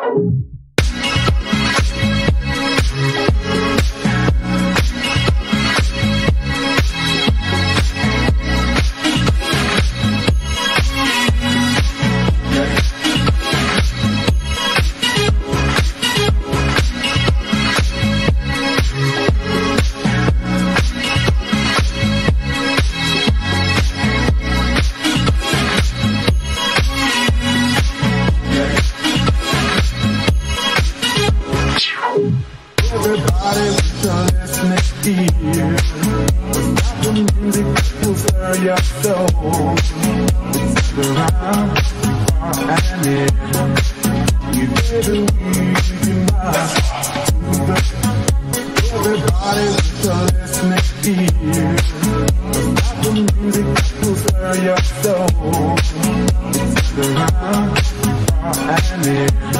Everybody your soul. You far and near. You leave your mind everybody the music stir your soul. Far and near.